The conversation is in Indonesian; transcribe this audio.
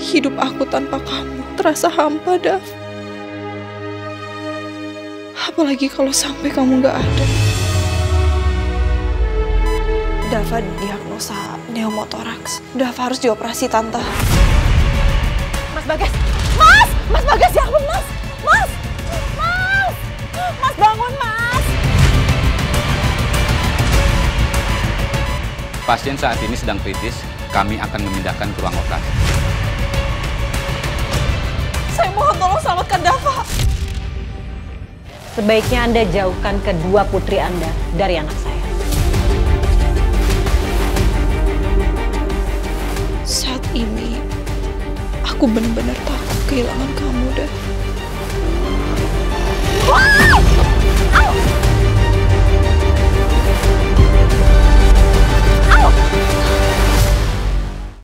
Hidup aku tanpa kamu terasa hampa, Dav. Apalagi kalau sampai kamu gak ada. Dava diagnosa pneumotoraks. Dava harus dioperasi, Tante. Mas Bagas! Mas! Mas Bagas ya ampun Mas! Mas! Mas! Mas bangun Mas! Pasien saat ini sedang kritis, kami akan memindahkan ke ruang operasi. Sebaiknya Anda jauhkan kedua putri Anda dari anak saya. Saat ini, aku benar-benar takut kehilangan kamu, Dav.